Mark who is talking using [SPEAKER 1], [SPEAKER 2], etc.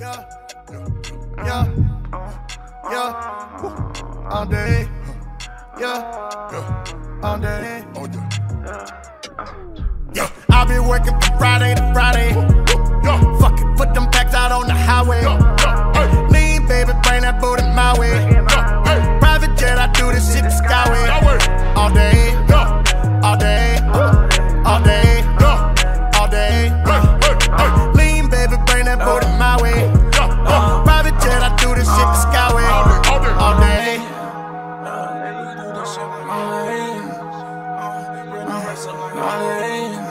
[SPEAKER 1] Yeah. Yeah. Yeah. All day. Yeah. All day. All day. Yeah. I oh, be working from Friday to Friday. Yeah. Fuck it, put them packs out on the highway. Lean, baby, bring that boat in my way. Private jet, I do this shit the skyway. All day. Yeah. All day.
[SPEAKER 2] Money.